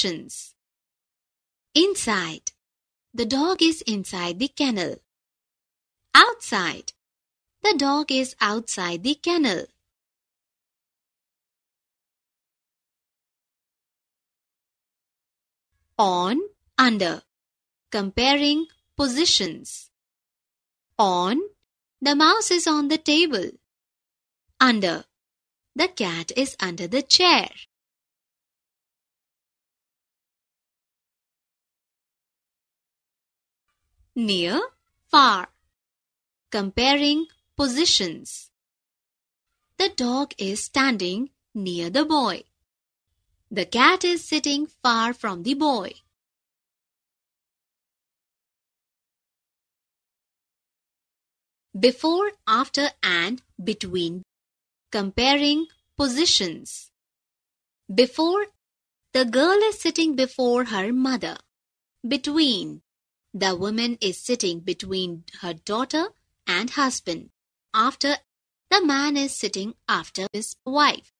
positions. Inside. The dog is inside the kennel. Outside. The dog is outside the kennel. On, under. Comparing positions. On. The mouse is on the table. Under. The cat is under the chair. Near, far. Comparing positions. The dog is standing near the boy. The cat is sitting far from the boy. Before, after and between. Comparing positions. Before, the girl is sitting before her mother. Between, the woman is sitting between her daughter and husband. After, the man is sitting after his wife.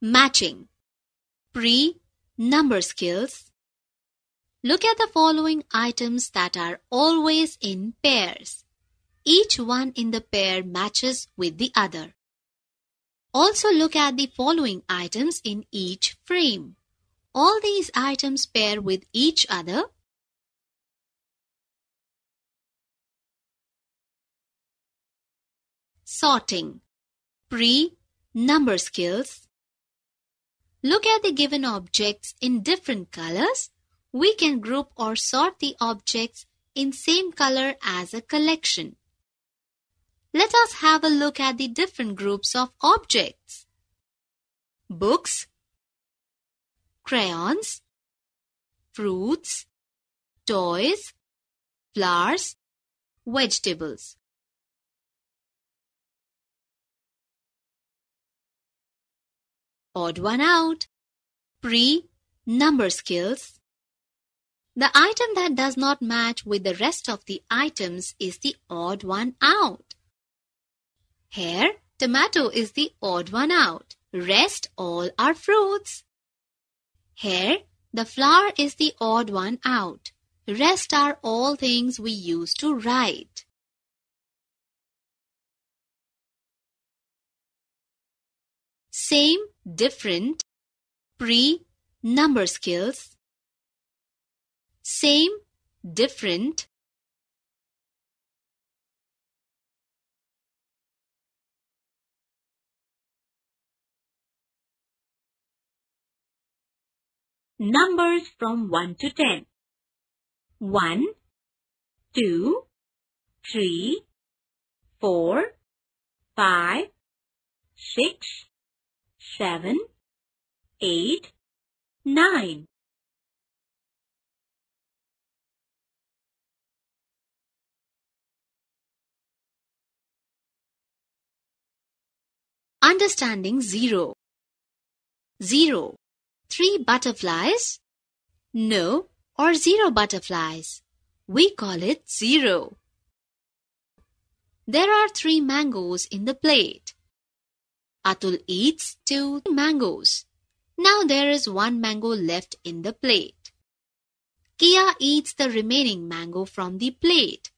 Matching. Pre number skills. Look at the following items that are always in pairs. Each one in the pair matches with the other. Also look at the following items in each frame. All these items pair with each other. Sorting. Pre number skills. Look at the given objects in different colors. We can group or sort the objects in same color as a collection. Let us have a look at the different groups of objects. Books, crayons, fruits, toys, flowers, vegetables. Odd one out. Pre number skills. The item that does not match with the rest of the items is the odd one out. Here, tomato is the odd one out. Rest all are fruits. Here, the flower is the odd one out. Rest are all things we use to write. Same, different, pre, number skills. Same, different. Numbers from 1 to 10. 1, 2, 3, 4, 5, 6, seven, eight, nine. Understanding zero. Zero. Three butterflies? No, or zero butterflies. We call it zero. There are three mangoes in the plate. Atul eats two mangoes. Now there is one mango left in the plate. Kia eats the remaining mango from the plate.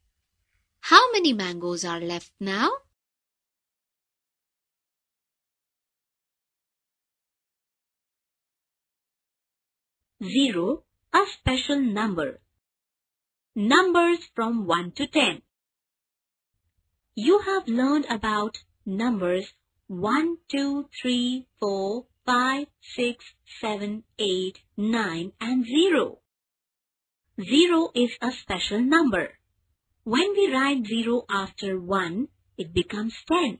How many mangoes are left now? Zero, a special number. Numbers from 1 to 10. You have learned about numbers 1, 2, 3, 4, 5, 6, 7, 8, 9 and 0. 0 is a special number. When we write 0 after 1, it becomes 10.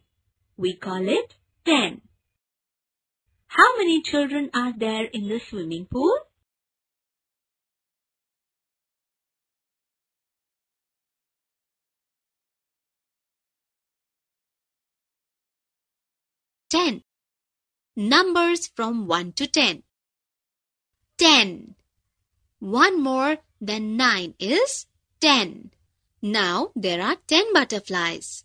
We call it 10. How many children are there in the swimming pool? Ten. numbers from 1 to 10. 10. 1 more than 9 is 10. Now there are 10 butterflies.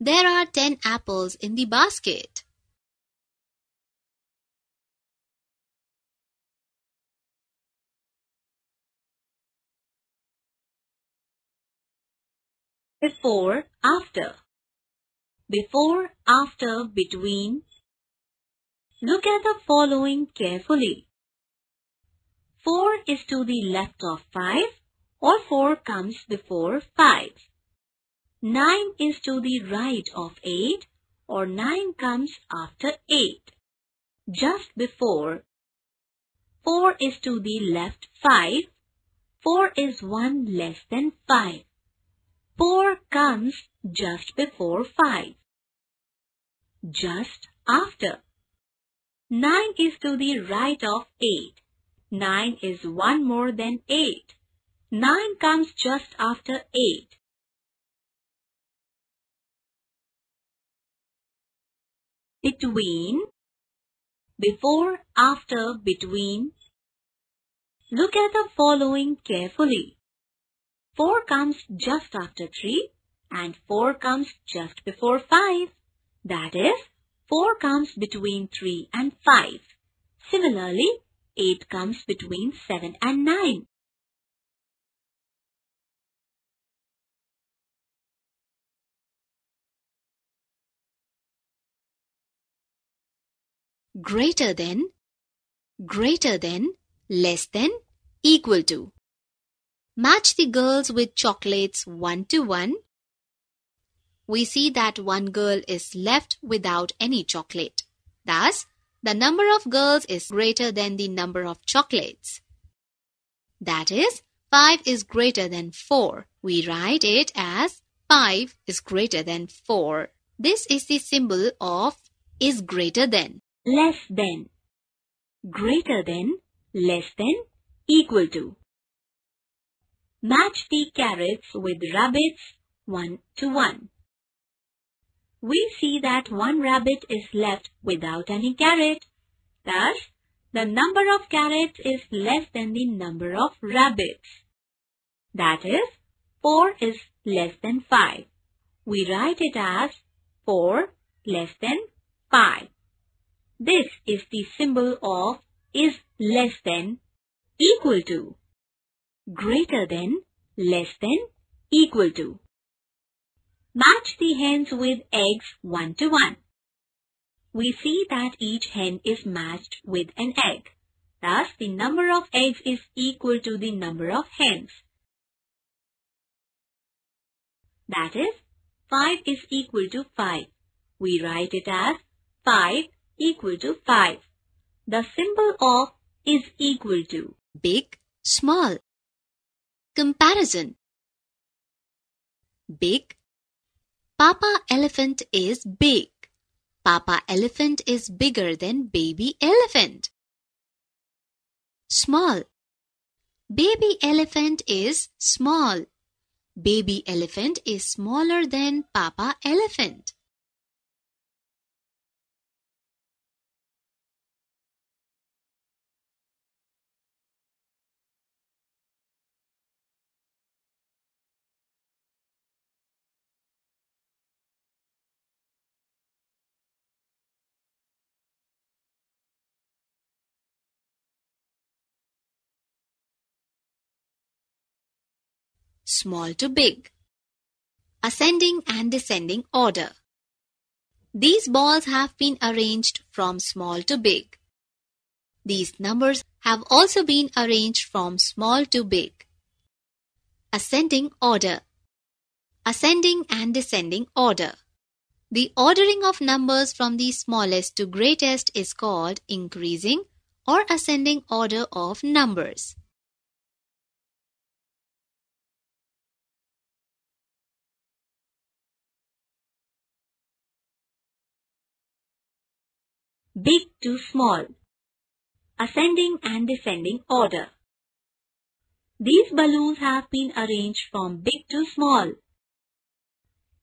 There are 10 apples in the basket. Before, after. Before, after, between. Look at the following carefully. 4 is to the left of 5 or 4 comes before 5. 9 is to the right of 8 or 9 comes after 8. Just before 4 is to the left 5. 4 is 1 less than 5. 4 comes just before 5. Just after. 9 is to the right of 8. 9 is 1 more than 8. 9 comes just after 8. Between, before, after, between. Look at the following carefully. 4 comes just after 3 and 4 comes just before 5. That is, 4 comes between 3 and 5. Similarly, 8 comes between 7 and 9. Greater than, greater than, less than, equal to. Match the girls with chocolates one to one. We see that one girl is left without any chocolate. Thus, the number of girls is greater than the number of chocolates. That is, 5 is greater than 4. We write it as 5 is greater than 4. This is the symbol of is greater than. Less than. Greater than, less than, equal to. Match the carrots with rabbits one to one. We see that one rabbit is left without any carrot. Thus, the number of carrots is less than the number of rabbits. That is, 4 is less than 5. We write it as 4 less than 5. This is the symbol of is less than equal to greater than, less than, equal to. Match the hens with eggs one to one. We see that each hen is matched with an egg. Thus, the number of eggs is equal to the number of hens. That is, 5 is equal to 5. We write it as 5 equal to 5. The symbol of is equal to big, small. Comparison Big Papa elephant is big. Papa elephant is bigger than baby elephant. Small Baby elephant is small. Baby elephant is smaller than Papa elephant. Small to big. Ascending and descending order. These balls have been arranged from small to big. These numbers have also been arranged from small to big. Ascending order. Ascending and descending order. The ordering of numbers from the smallest to greatest is called increasing or ascending order of numbers. Big to small, ascending and descending order. These balloons have been arranged from big to small.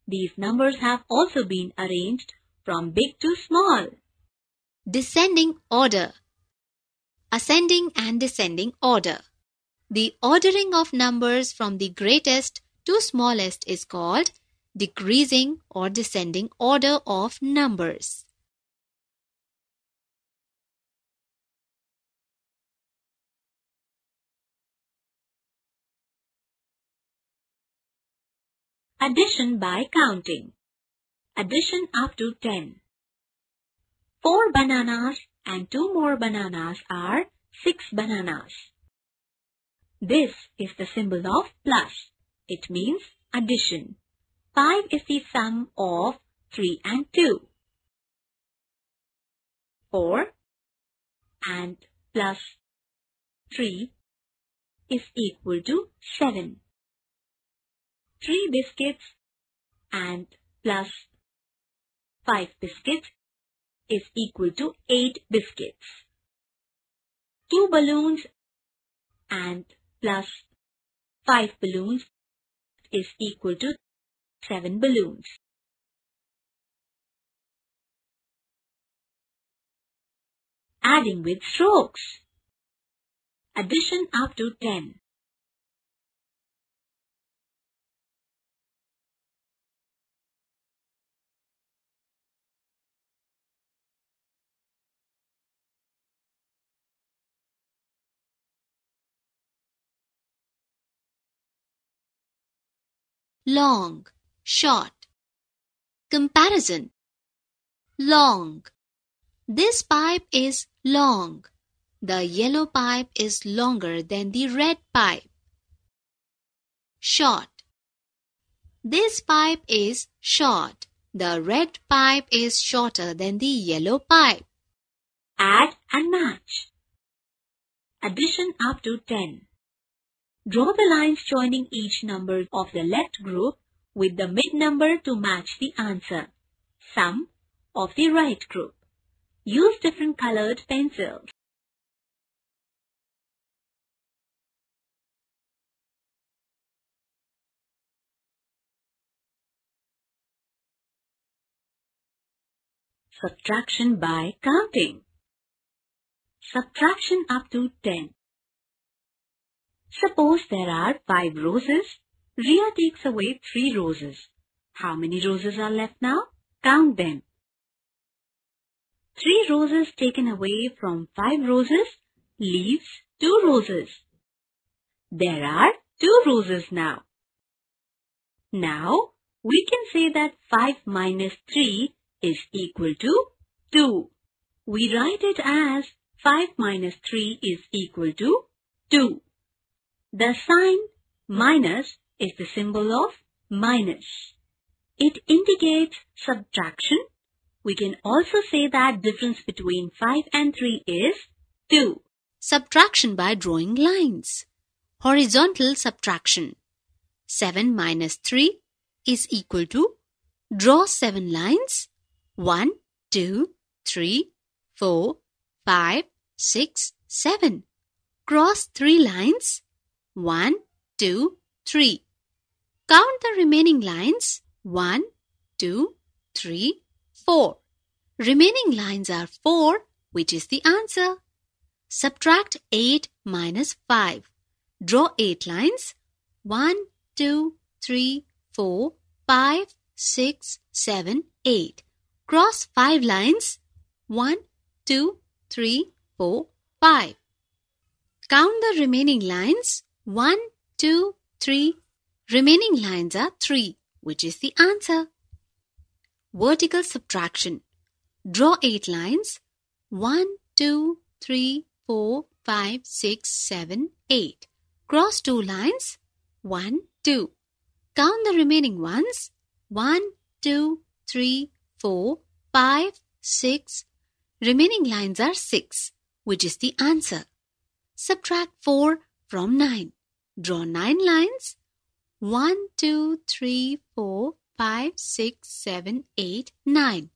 These numbers have also been arranged from big to small. Descending order. Ascending and descending order. The ordering of numbers from the greatest to smallest is called decreasing or descending order of numbers. Addition by counting. Addition up to 10. 4 bananas and 2 more bananas are 6 bananas. This is the symbol of plus. It means addition. 5 is the sum of 3 and 2. 4 and plus 3 is equal to 7. 3 biscuits and plus 5 biscuits is equal to 8 biscuits. 2 balloons and plus 5 balloons is equal to 7 balloons. Adding with strokes. Addition up to 10. Long, short. Comparison long. This pipe is long. The yellow pipe is longer than the red pipe. Short. This pipe is short. The red pipe is shorter than the yellow pipe. Add and match. Addition up to 10. Draw the lines joining each number of the left group with the mid number to match the answer. Sum of the right group. Use different colored pencils. Subtraction by counting. Subtraction up to 10. Suppose there are five roses. Ria takes away three roses. How many roses are left now? Count them. Three roses taken away from five roses leaves two roses. There are two roses now. Now, we can say that 5 minus 3 is equal to 2. We write it as 5 minus 3 is equal to 2. The sign hmm. minus is the symbol of minus. It indicates subtraction. We can also say that difference between 5 and 3 is 2. Subtraction by drawing lines. Horizontal subtraction. 7 minus 3 is equal to draw 7 lines 1, 2, 3, 4, 5, 6, 7. Cross 3 lines one, two, three. Count the remaining lines. One, two, three, four. Remaining lines are 4, which is the answer. Subtract 8 minus 5. Draw 8 lines. 1, 2, 3, 4, 5, 6, 7, 8. Cross 5 lines. 1, 2, 3, 4, 5. Count the remaining lines. 1, 2, 3. Remaining lines are 3, which is the answer. Vertical subtraction. Draw 8 lines. 1, 2, 3, 4, 5, 6, 7, 8. Cross 2 lines. 1, 2. Count the remaining ones. 1, 2, 3, 4, 5, 6. Remaining lines are 6, which is the answer. Subtract 4 from 9. Draw 9 lines. 1, 2, 3, 4, 5, 6, 7, 8, 9.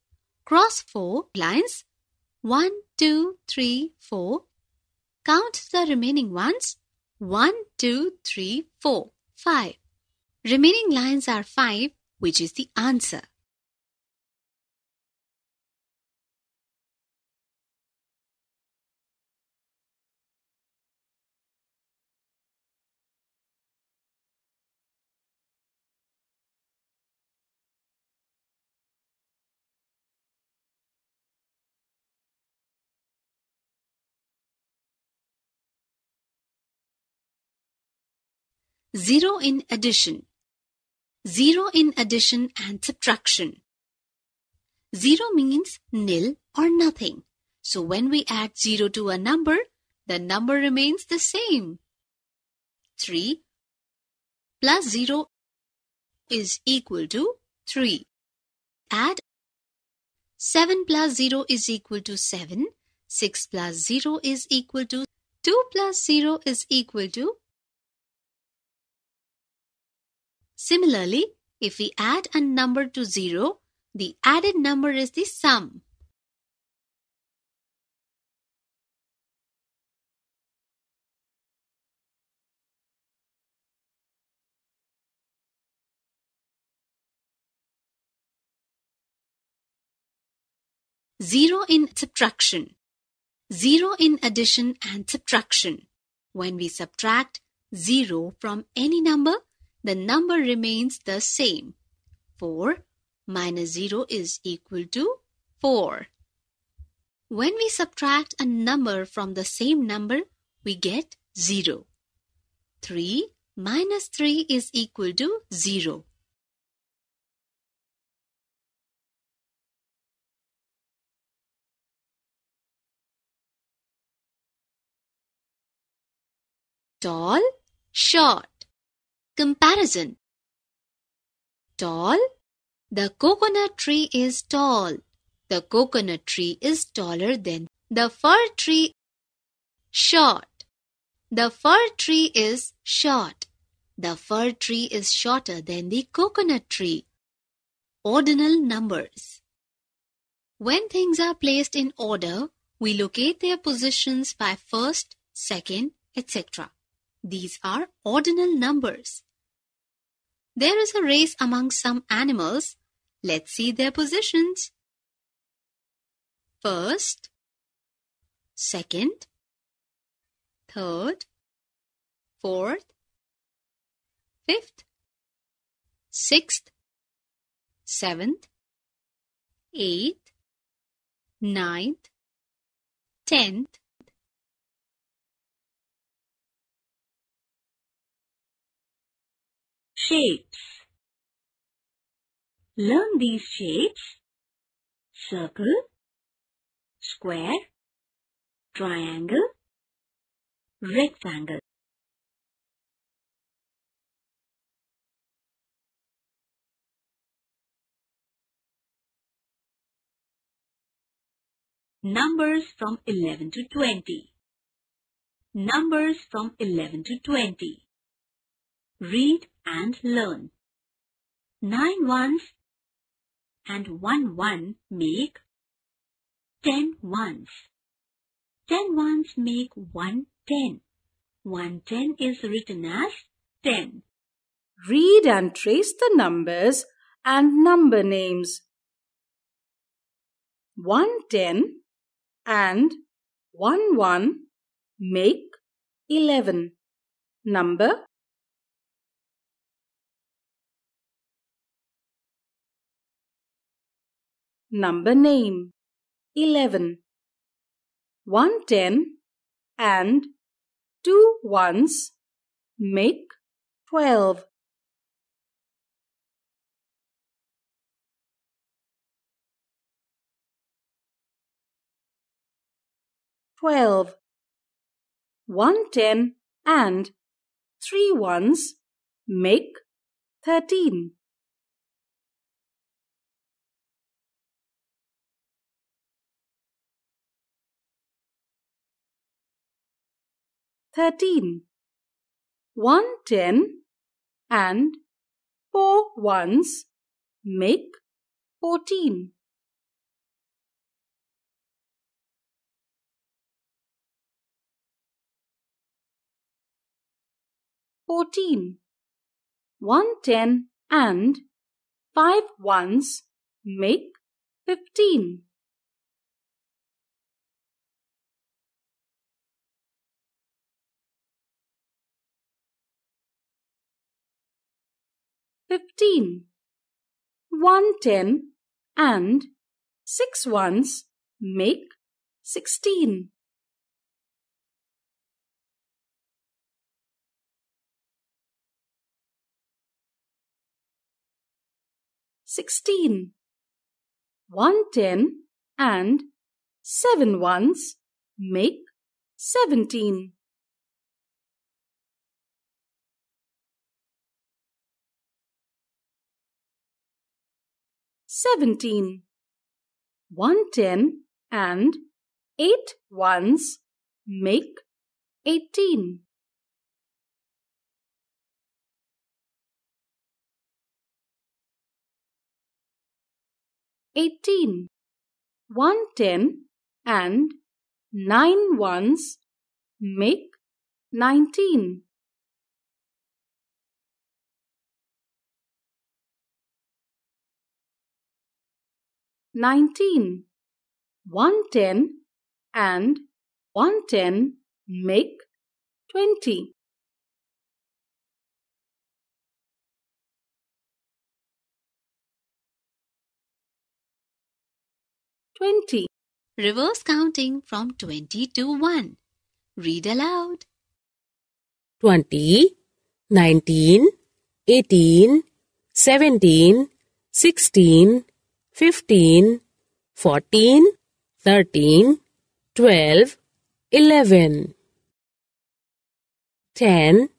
Cross 4 lines. 1, 2, 3, 4. Count the remaining ones. 1, 2, 3, 4, 5. Remaining lines are 5, which is the answer. 0 in addition. 0 in addition and subtraction. 0 means nil or nothing. So when we add 0 to a number, the number remains the same. 3 plus 0 is equal to 3. Add 7 plus 0 is equal to 7. 6 plus 0 is equal to 2 plus 0 is equal to Similarly, if we add a number to 0, the added number is the sum. Zero in subtraction. Zero in addition and subtraction. When we subtract zero from any number, the number remains the same. 4 minus 0 is equal to 4. When we subtract a number from the same number, we get 0. 3 minus 3 is equal to 0. tall, short. Comparison. Tall. The coconut tree is tall. The coconut tree is taller than the fir tree. Short. The fir tree is short. The fir tree is shorter than the coconut tree. Ordinal numbers. When things are placed in order, we locate their positions by first, second, etc. These are ordinal numbers. There is a race among some animals. Let's see their positions. First, second, third, fourth, fifth, sixth, seventh, eighth, ninth, tenth, Shapes. Learn these shapes. Circle, square, triangle, rectangle. Numbers from 11 to 20. Numbers from 11 to 20. Read and learn. Nine ones and one one make ten ones. Ten ones make one ten. One ten is written as ten. Read and trace the numbers and number names. One ten and one one make eleven. Number Number name 11. 110 and two ones make 12. Twelve. One ten and three ones make thirteen. Thirteen. One ten and four ones make fourteen. Fourteen. One ten and five ones make fifteen. fifteen. One ten and six ones make sixteen. Sixteen. One ten and seven ones make seventeen. Seventeen. One ten and eight ones make eighteen. Eighteen. One ten and nine ones make nineteen. Nineteen. One ten and one ten make twenty. Twenty. Reverse counting from 20 to 1. Read aloud. 20, 19, 18, 17, 16, 15, 14, 13, 12, 11, 10,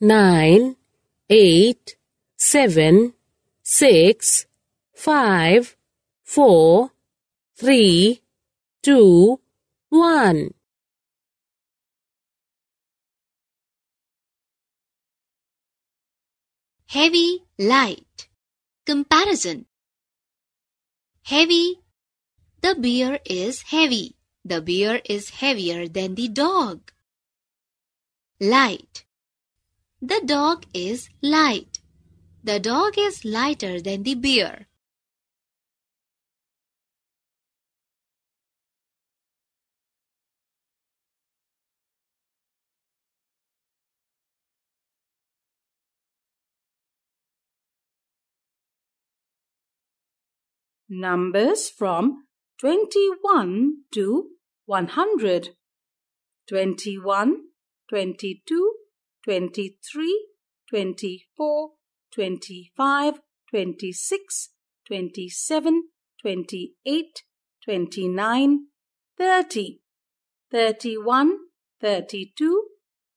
9, 8, 7, 6, 5, 4, 3, 2, 1. Heavy, light. Comparison. Heavy. The bear is heavy. The bear is heavier than the dog. Light. The dog is light. The dog is lighter than the bear. Numbers from 21 to 100. 21, 22, 23, 24, 25, 26, 27, 28, 29, 30, 31, 32,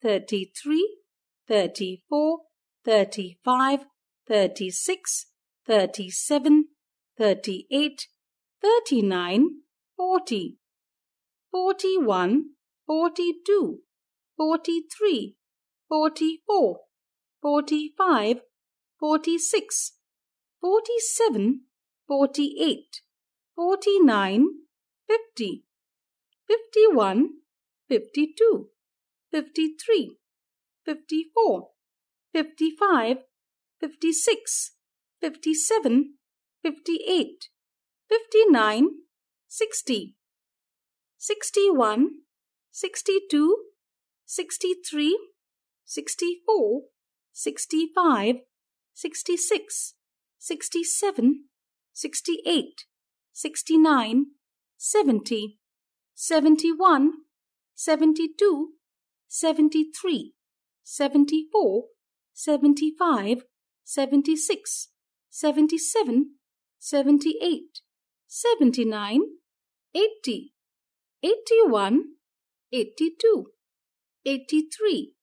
33, 34, 35, 36, 37, 38, 39, 40, 41, 42, 43, 44, 45, 46, 47, 48, 49, 50, 51, 52, 53, 54, 55, 56, 57, 58, 59, 60, 61, 62, 63, 64, 65, 66, 67, 68, 69, 70, 71, 72, 73, 74, 75, 76, 77, 78, 79, 80, 81, 82, 83,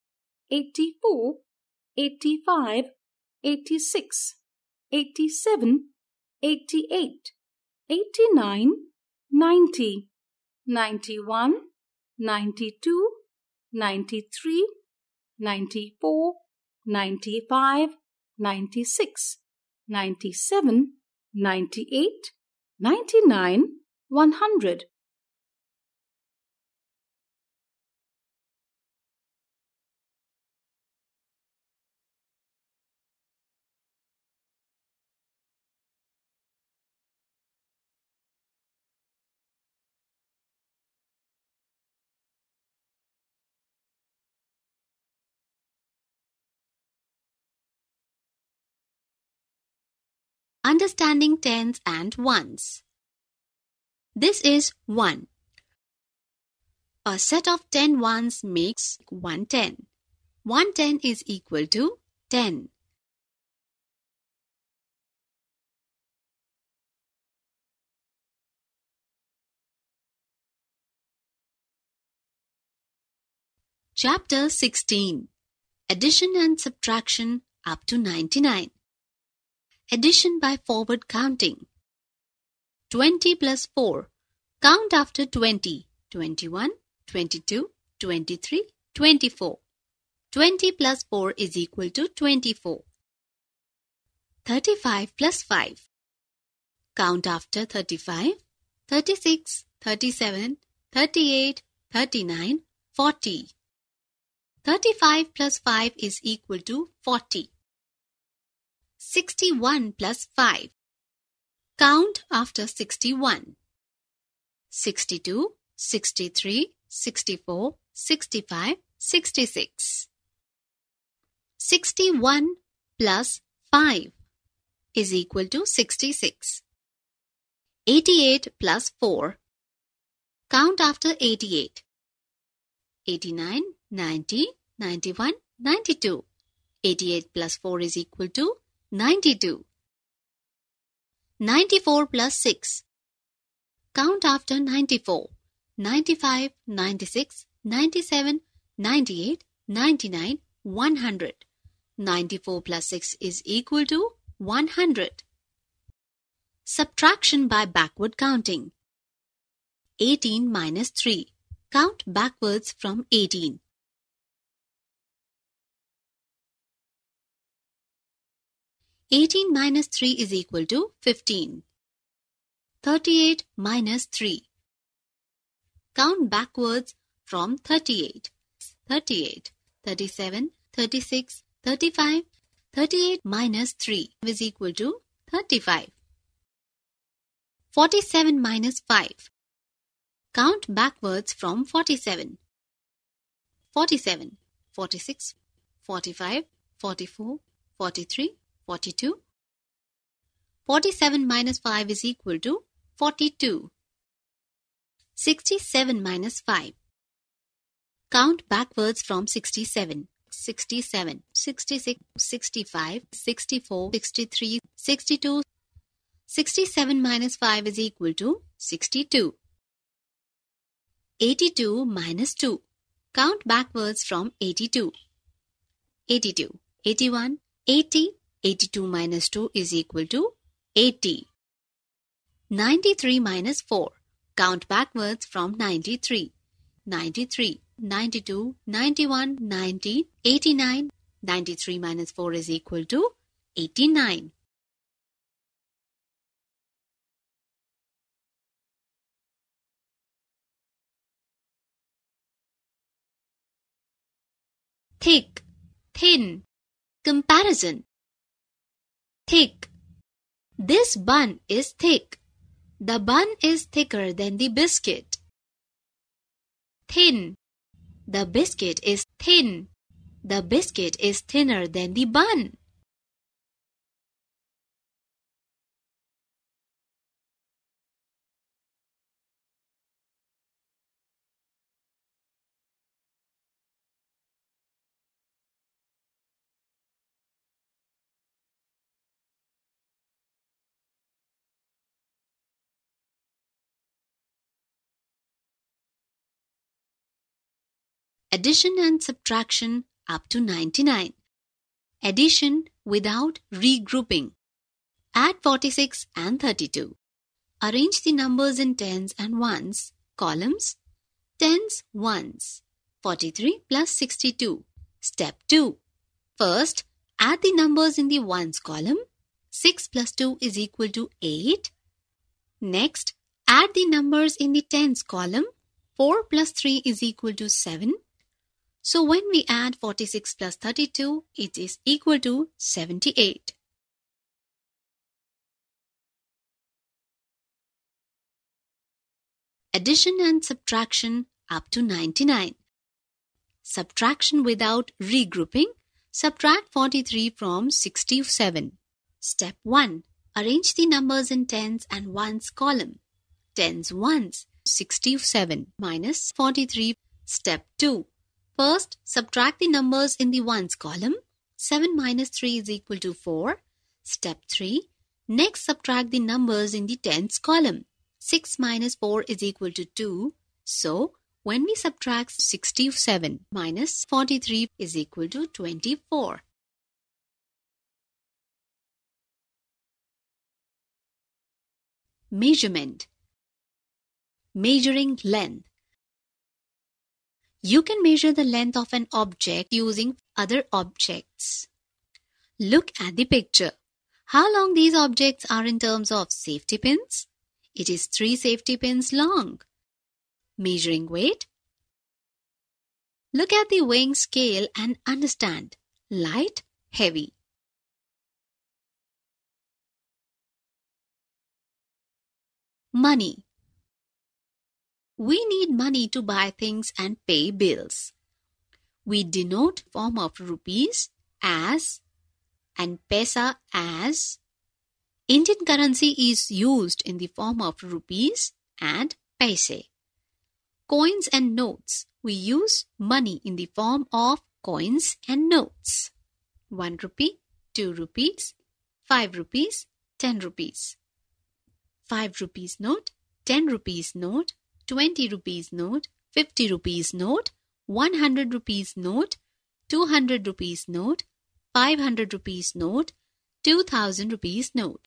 84, 85, 86, 87, 88, 89, 90, 91, 92, 93, 94, 95, 96, 97, 98, 99, 100. understanding tens and ones. This is 1. A set of 10 ones makes 110. 110 is equal to 10. Chapter 16 Addition and Subtraction up to 99. Addition by forward counting. 20 plus 4. Count after 20. 21, 22, 23, 24. 20 plus 4 is equal to 24. 35 plus 5. Count after 35. 36, 37, 38, 39, 40. 35 plus 5 is equal to 40. 61 plus 5. Count after 61. 62, 63, 64, 65, 66. 61 plus 5 is equal to 66. 88 plus 4. Count after 88. 89, 90, 91, 92. 88 plus 4 is equal to 92. 94 plus 6. Count after 94. 95, 96, 97, 98, 99, 100. 94 plus 6 is equal to 100. Subtraction by backward counting. 18 minus 3. Count backwards from 18. 18 minus 3 is equal to 15. 38 minus 3. Count backwards from 38. 38, 37, 36, 35. 38 minus 3 is equal to 35. 47 minus 5. Count backwards from 47. 47, 46, 45, 44, 43, 42. 47 minus 5 is equal to 42. 67 minus 5. Count backwards from 67. 67, 66, 65, 64, 63, 62. 67 minus 5 is equal to 62. 82 minus 2. Count backwards from 82. 82, 81, 80, 82 minus 2 is equal to 80. 93 minus 4. Count backwards from 93. 93, 92, 91, 90, 89. 93 minus 4 is equal to 89. Thick, thin, comparison. Thick. This bun is thick. The bun is thicker than the biscuit. Thin. The biscuit is thin. The biscuit is thinner than the bun. Addition and subtraction up to 99. Addition without regrouping. Add 46 and 32. Arrange the numbers in tens and ones. Columns. Tens, ones. 43 plus 62. Step 2. First, add the numbers in the ones column. 6 plus 2 is equal to 8. Next, add the numbers in the tens column. 4 plus 3 is equal to 7. So when we add 46 plus 32, it is equal to 78. Addition and subtraction up to 99. Subtraction without regrouping. Subtract 43 from 67. Step 1. Arrange the numbers in tens and ones column. Tens ones. 67 minus 43. Step 2. First, subtract the numbers in the ones column. 7 minus 3 is equal to 4. Step 3. Next, subtract the numbers in the tens column. 6 minus 4 is equal to 2. So, When we subtract 67 minus 43 is equal to 24. Measurement Measuring length You can measure the length of an object using other objects. Look at the picture. How long these objects are in terms of safety pins? It is 3 safety pins long. Measuring weight. Look at the weighing scale and understand. Light, heavy. Money. We need money to buy things and pay bills. We denote form of rupees as and paise as. Indian currency is used in the form of rupees and paise. Coins and notes. We use money in the form of coins and notes. 1 rupee, 2 rupees, 5 rupees, 10 rupees. 5 rupees note, 10 rupees note, 20 rupees note, 50 rupees note, 100 rupees note, 200 rupees note, 500 rupees note, 2000 rupees note.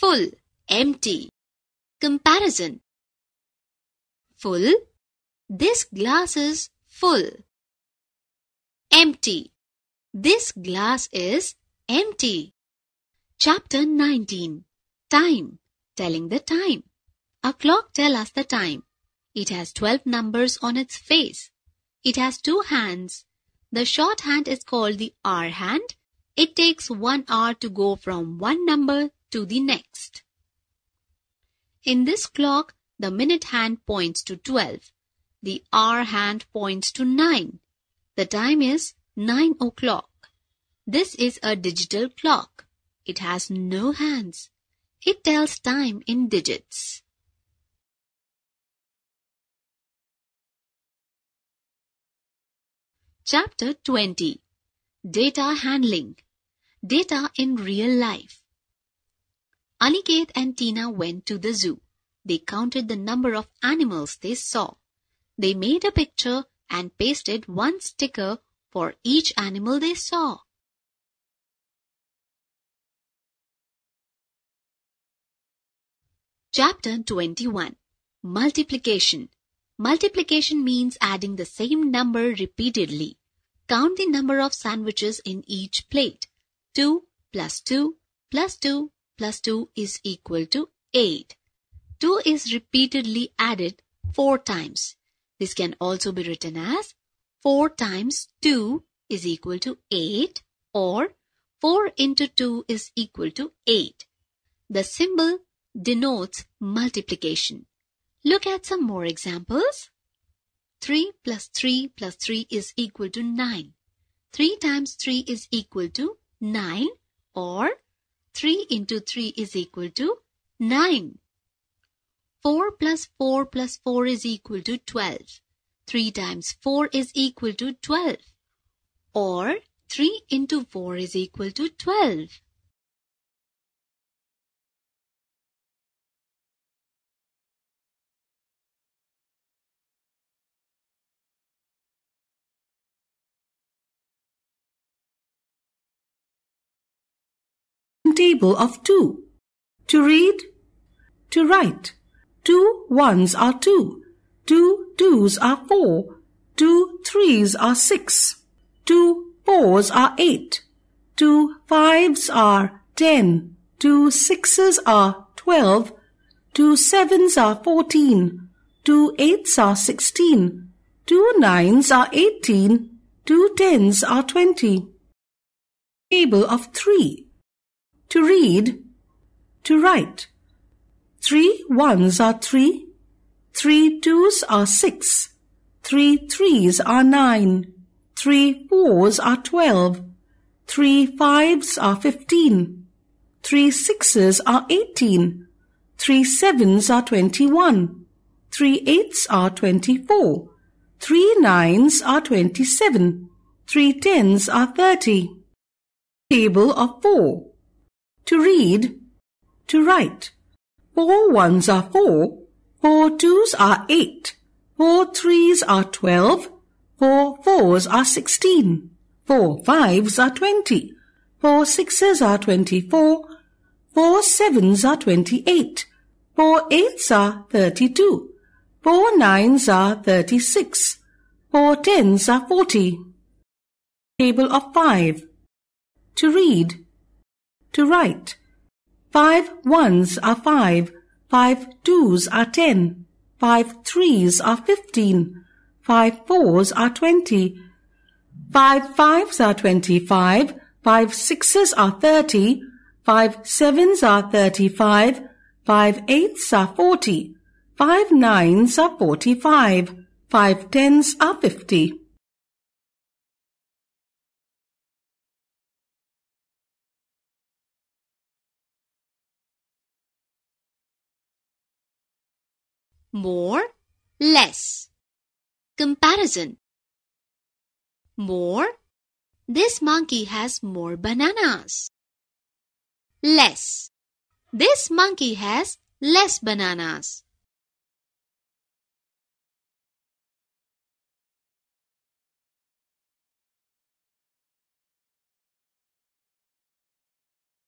Full, empty. Comparison. Full. This glass is full. Empty. This glass is empty. Chapter 19. Time. Telling the time. A clock tell us the time. It has 12 numbers on its face. It has two hands. The short hand is called the hour hand. It takes one hour to go from one number to the next. In this clock, the minute hand points to 12. The hour hand points to 9. The time is 9 o'clock. This is a digital clock. It has no hands. It tells time in digits. Chapter 20 Data Handling Data in Real Life Aniket and Tina went to the zoo. They counted the number of animals they saw. They made a picture and pasted one sticker for each animal they saw. Chapter 21 Multiplication Multiplication means adding the same number repeatedly. Count the number of sandwiches in each plate. 2 plus 2 plus 2 plus 2 is equal to 8. 2 is repeatedly added 4 times. This can also be written as 4 times 2 is equal to 8 or 4 into 2 is equal to 8. The symbol denotes multiplication. Look at some more examples. 3 plus 3 plus 3 is equal to 9. 3 times 3 is equal to 9 or 3 into 3 is equal to 9. 4 plus 4 plus 4 is equal to 12. 3 times 4 is equal to 12. Or 3 into 4 is equal to 12. Table of two. To read, to write. Two ones are two. Two twos are four. Two threes are six. Two fours are eight. Two fives are ten. Two sixes are twelve. Two sevens are fourteen. Two eights are sixteen. Two nines are eighteen. Two tens are twenty. Table of three to read, to write. Three ones are three, three twos are six, three threes are nine, three fours are twelve, three fives are fifteen, three sixes are eighteen, Three sevens are twenty-one. Three eights are twenty-four. Three nines are twenty-seven. Three tens are thirty. Table of four. To read. To write. Four ones are four. Four twos are eight. Four threes are twelve. Four fours are sixteen. Four fives are twenty. Four sixes are twenty-four. Four sevens are twenty-eight. Four eights are thirty-two. Four nines are thirty-six. Four tens are forty. Table of five. To read. To write. Five ones are five. Five twos are ten. Five threes are fifteen. Five fours are twenty. Five fives are twenty-five. Five sixes are thirty. Five sevens are thirty-five. Five eights are forty. Five nines are forty-five. Five tens are fifty. More, less. Comparison. More. This monkey has more bananas. Less. This monkey has less bananas.